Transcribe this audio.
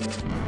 you